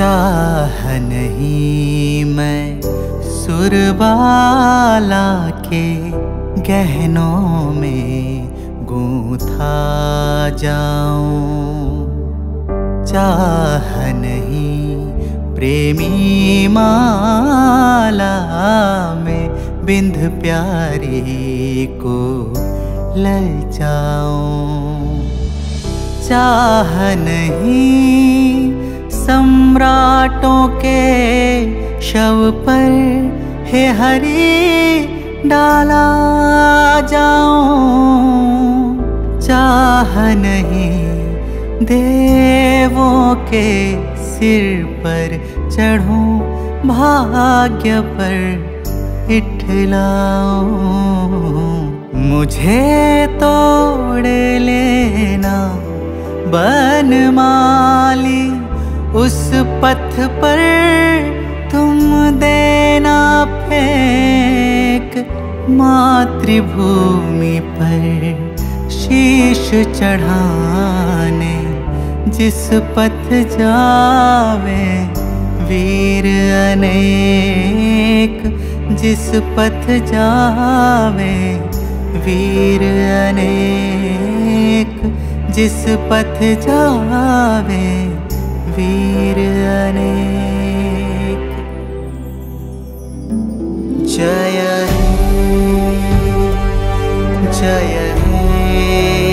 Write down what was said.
नहीं मैं सुरबाला के गहनों में गूंथा जाऊँ। चाह नहीं प्रेमी माला में बिंद प्यारी को ललचाऊं चाह नहीं सम्राटों के शव पर हे हरी डाला जाऊँ। चाह नहीं देवों के सिर पर चढ़ूं। भाग्य पर इठलाऊं। मुझे तोड़ लेना बनमाली उस पथ पर तुम देना फेंक। मातृभूमि पर शीश चढ़ाने, जिस पथ जावे वीर अनेक, जिस पथ जावे वीर अनेक, जिस पथ जावे वीर अनेक। जय हे जय हे।